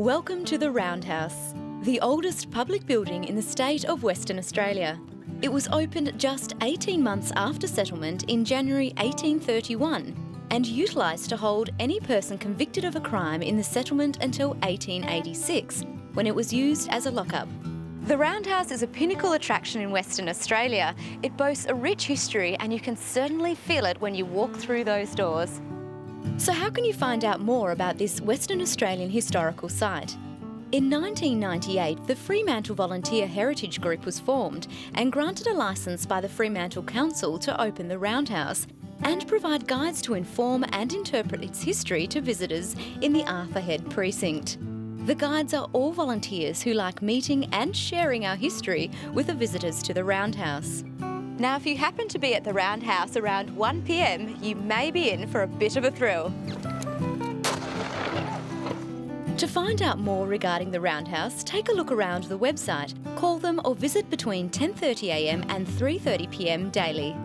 Welcome to the Roundhouse, the oldest public building in the state of Western Australia. It was opened just 18 months after settlement in January 1831 and utilised to hold any person convicted of a crime in the settlement until 1886, when it was used as a lockup. The Roundhouse is a pinnacle attraction in Western Australia. It boasts a rich history and you can certainly feel it when you walk through those doors. So how can you find out more about this Western Australian historical site? In 1998, the Fremantle Volunteer Heritage Group was formed and granted a licence by the Fremantle Council to open the Roundhouse and provide guides to inform and interpret its history to visitors in the Arthur Head precinct. The guides are all volunteers who like meeting and sharing our history with the visitors to the Roundhouse. Now, if you happen to be at the Roundhouse around 1pm, you may be in for a bit of a thrill. To find out more regarding the Roundhouse, take a look around the website, call them or visit between 10.30am and 3.30pm daily.